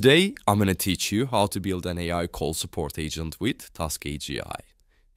Today, I'm going to teach you how to build an AI call support agent with Task AGI.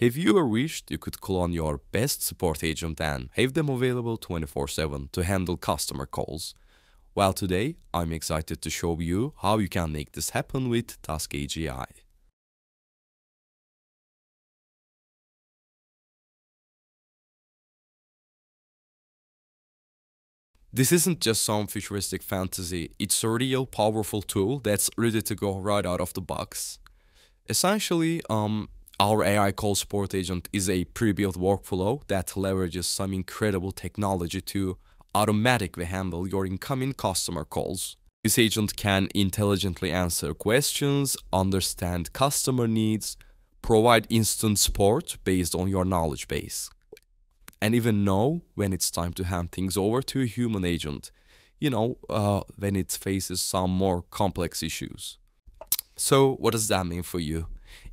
Have you ever wished you could clone your best support agent and have them available 24-7 to handle customer calls? Well, today, I'm excited to show you how you can make this happen with Task AGI. This isn't just some futuristic fantasy, it's a real powerful tool that's ready to go right out of the box. Essentially, um, our AI call support agent is a pre-built workflow that leverages some incredible technology to automatically handle your incoming customer calls. This agent can intelligently answer questions, understand customer needs, provide instant support based on your knowledge base and even know when it's time to hand things over to a human agent, you know, uh, when it faces some more complex issues. So, what does that mean for you?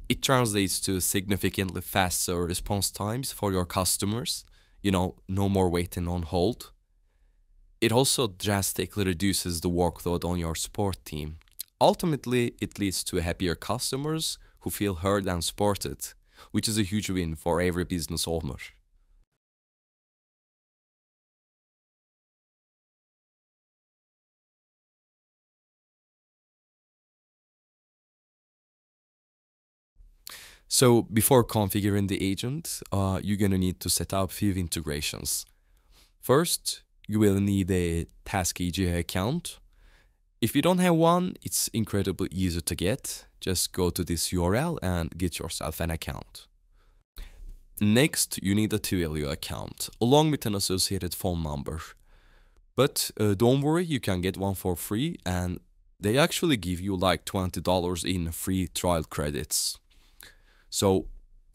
It translates to significantly faster response times for your customers, you know, no more waiting on hold. It also drastically reduces the workload on your support team. Ultimately, it leads to happier customers who feel heard and supported, which is a huge win for every business owner. So before configuring the agent, uh, you're gonna need to set up few integrations. First, you will need a Task AGI account. If you don't have one, it's incredibly easy to get. Just go to this URL and get yourself an account. Next, you need a Twilio account, along with an associated phone number. But uh, don't worry, you can get one for free and they actually give you like $20 in free trial credits. So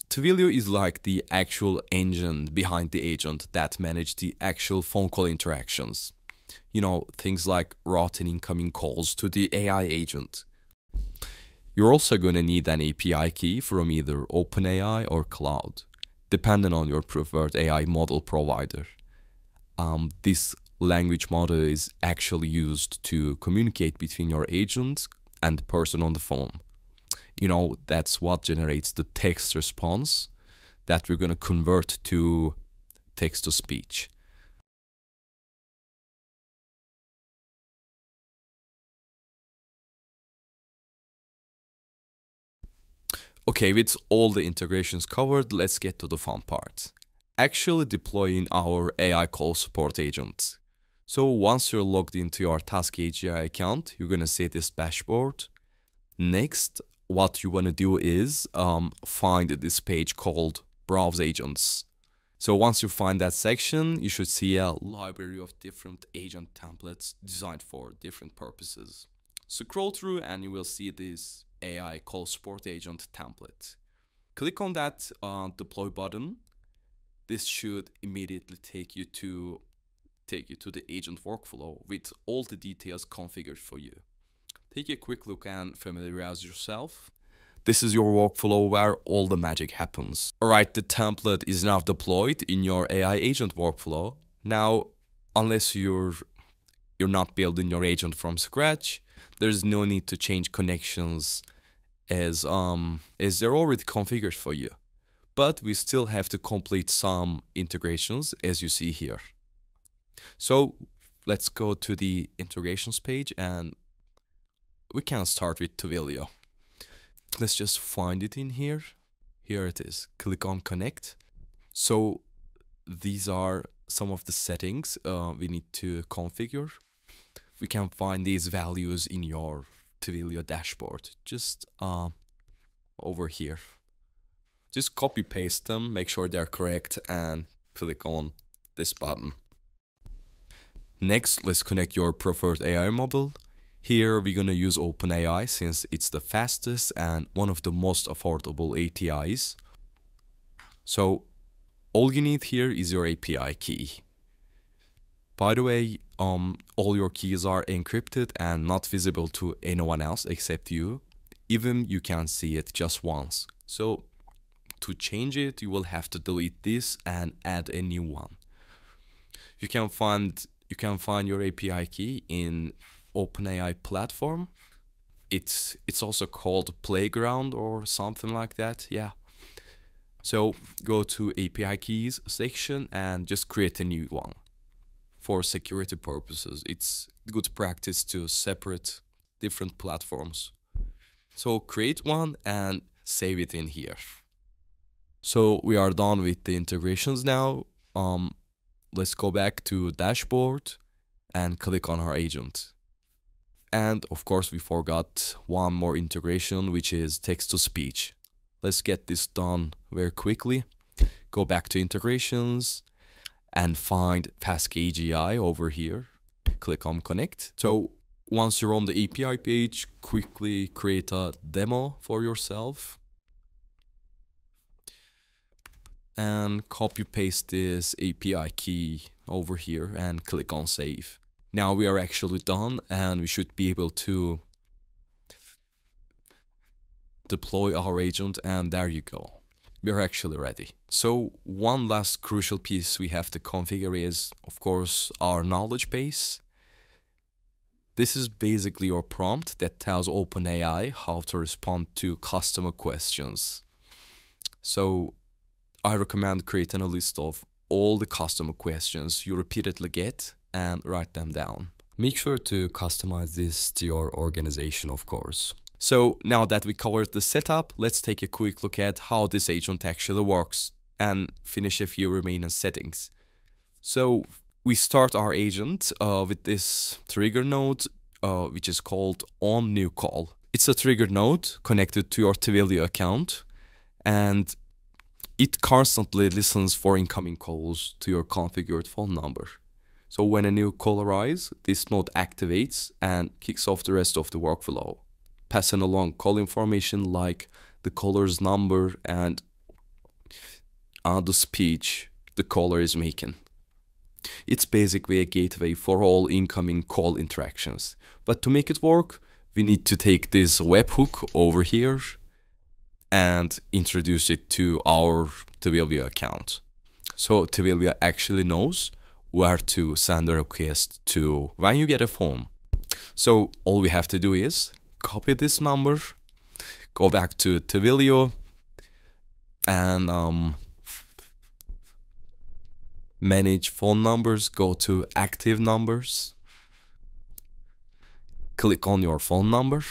Twilio is like the actual engine behind the agent that manage the actual phone call interactions. You know, things like routing incoming calls to the AI agent. You're also going to need an API key from either OpenAI or Claude, depending on your preferred AI model provider. Um, this language model is actually used to communicate between your agent and the person on the phone you know, that's what generates the text response that we're going to convert to text to speech. Okay, with all the integrations covered, let's get to the fun part. Actually deploying our AI call support agent. So once you're logged into your Task AGI account, you're gonna see this dashboard. Next, what you want to do is um, find this page called Browse Agents. So once you find that section, you should see a library of different agent templates designed for different purposes. Scroll through and you will see this AI call support agent template. Click on that uh, deploy button. This should immediately take you to take you to the agent workflow with all the details configured for you. Take a quick look and familiarize yourself. This is your workflow where all the magic happens. Alright, the template is now deployed in your AI agent workflow. Now, unless you're you're not building your agent from scratch, there's no need to change connections as um as they're already configured for you. But we still have to complete some integrations as you see here. So let's go to the integrations page and we can start with Twilio. Let's just find it in here. Here it is. Click on connect. So these are some of the settings uh, we need to configure. We can find these values in your Twilio dashboard. Just uh, over here. Just copy paste them, make sure they're correct and click on this button. Next, let's connect your preferred AI model. Here we're going to use OpenAI since it's the fastest and one of the most affordable APIs. So all you need here is your API key. By the way, um, all your keys are encrypted and not visible to anyone else except you. Even you can see it just once. So to change it, you will have to delete this and add a new one. You can find you can find your API key in OpenAI platform it's it's also called playground or something like that. Yeah. So go to API keys section and just create a new one. For security purposes, it's good practice to separate different platforms. So create one and save it in here. So we are done with the integrations now. Um, let's go back to dashboard and click on our agent. And of course, we forgot one more integration, which is text to speech. Let's get this done very quickly. Go back to integrations and find Task AGI over here. Click on connect. So once you're on the API page, quickly create a demo for yourself. And copy paste this API key over here and click on save. Now we are actually done and we should be able to deploy our agent and there you go. We are actually ready. So one last crucial piece we have to configure is of course our knowledge base. This is basically your prompt that tells OpenAI how to respond to customer questions. So I recommend creating a list of all the customer questions you repeatedly get and write them down. Make sure to customize this to your organization, of course. So now that we covered the setup, let's take a quick look at how this agent actually works and finish a few remaining settings. So we start our agent uh, with this trigger node, uh, which is called on new call. It's a trigger node connected to your Twilio account and it constantly listens for incoming calls to your configured phone number. So when a new call arrives, this node activates and kicks off the rest of the workflow, passing along call information like the caller's number and uh, the speech the caller is making. It's basically a gateway for all incoming call interactions. But to make it work, we need to take this webhook over here and introduce it to our Twilio account. So Twilio actually knows where to send a request to when you get a phone. So all we have to do is copy this number, go back to Twilio, and um, manage phone numbers, go to active numbers, click on your phone number,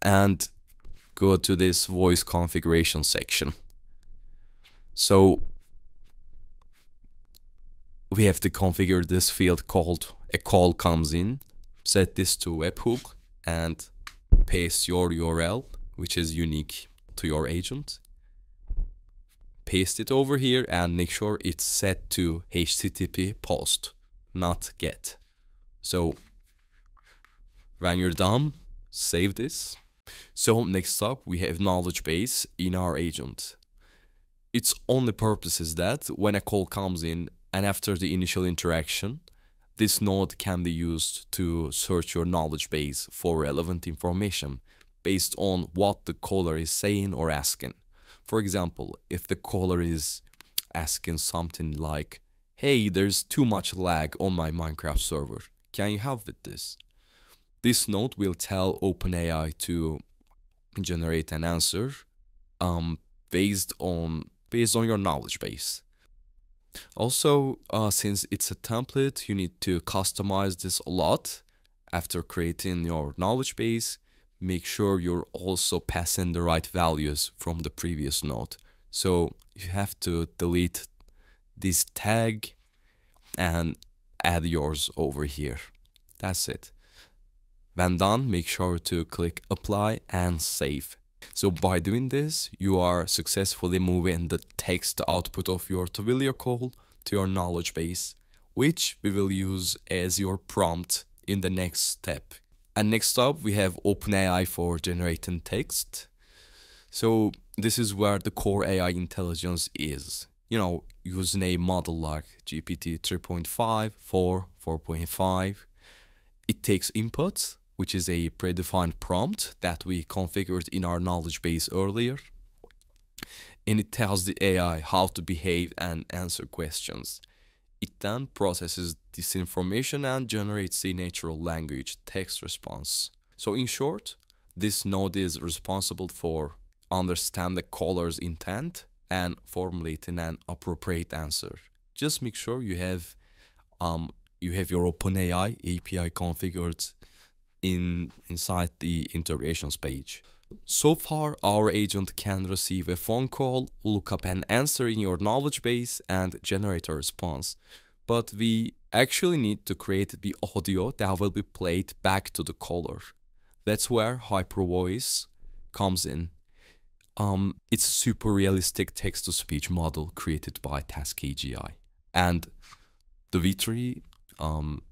and go to this voice configuration section. So we have to configure this field called a call comes in, set this to webhook and paste your URL, which is unique to your agent. Paste it over here and make sure it's set to HTTP post, not get. So when you're done, save this. So next up, we have knowledge base in our agent. Its only purpose is that when a call comes in, and after the initial interaction, this node can be used to search your knowledge base for relevant information based on what the caller is saying or asking. For example, if the caller is asking something like, hey, there's too much lag on my Minecraft server, can you help with this? This node will tell OpenAI to generate an answer um, based on based on your knowledge base. Also, uh, since it's a template, you need to customize this a lot. After creating your knowledge base, make sure you're also passing the right values from the previous node. So you have to delete this tag and add yours over here. That's it. When done, make sure to click apply and save. So by doing this, you are successfully moving the text output of your Twilio call to your knowledge base, which we will use as your prompt in the next step. And next up, we have OpenAI for generating text. So this is where the core AI intelligence is. You know, using a model like GPT 3.5, 4, 4.5. It takes inputs which is a predefined prompt that we configured in our knowledge base earlier. And it tells the AI how to behave and answer questions. It then processes this information and generates a natural language text response. So in short, this node is responsible for understand the caller's intent and formulating an appropriate answer. Just make sure you have um, you have your OpenAI API configured in inside the integrations page. So far, our agent can receive a phone call, look up an answer in your knowledge base, and generate a response. But we actually need to create the audio that will be played back to the caller. That's where HyperVoice comes in. Um, it's a super realistic text to speech model created by Task AGI. And the V3, um,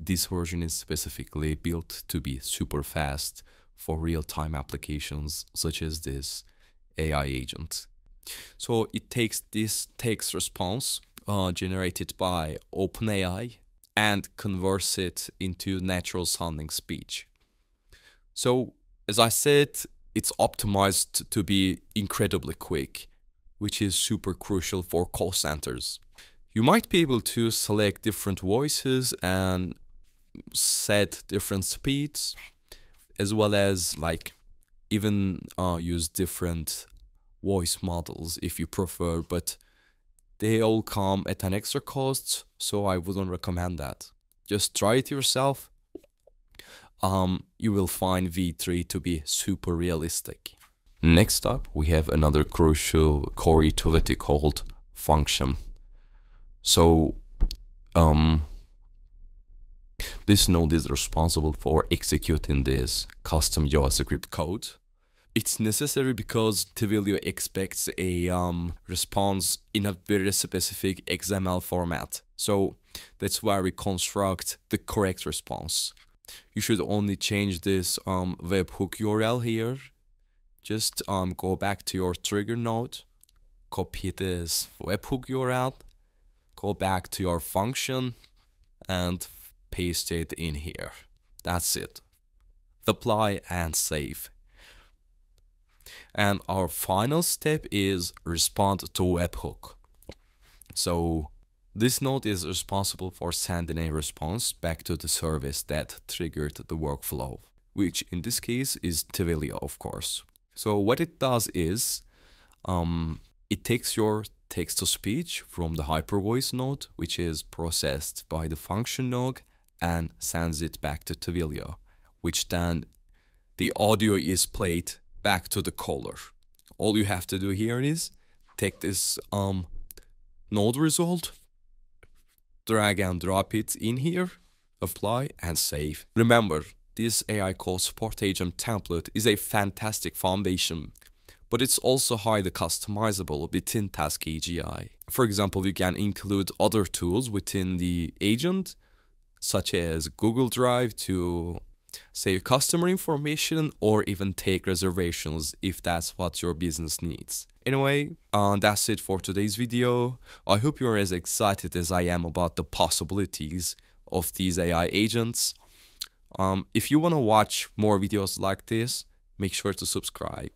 this version is specifically built to be super fast for real-time applications such as this AI agent. So it takes this text response uh, generated by OpenAI and converts it into natural sounding speech. So as I said, it's optimized to be incredibly quick, which is super crucial for call centers. You might be able to select different voices and set different speeds, as well as like even uh, use different voice models if you prefer, but they all come at an extra cost, so I wouldn't recommend that. Just try it yourself um, you will find V3 to be super realistic. Next up, we have another crucial core utility called function. So, um, this node is responsible for executing this custom JavaScript code. It's necessary because Twilio expects a um, response in a very specific XML format. So that's why we construct the correct response you should only change this um, webhook URL here. Just um, go back to your trigger node, copy this webhook URL, go back to your function and paste it in here. That's it. Apply and save. And our final step is respond to webhook. So this node is responsible for sending a response back to the service that triggered the workflow, which in this case is Twilio, of course. So what it does is, um, it takes your text-to-speech from the HyperVoice node, which is processed by the function node, and sends it back to Twilio, which then the audio is played back to the caller. All you have to do here is take this um, node result drag and drop it in here, apply and save. Remember, this AI call support agent template is a fantastic foundation, but it's also highly customizable within Task AGI. For example, you can include other tools within the agent, such as Google Drive to save customer information or even take reservations if that's what your business needs. Anyway, uh, that's it for today's video. I hope you're as excited as I am about the possibilities of these AI agents. Um, if you want to watch more videos like this, make sure to subscribe.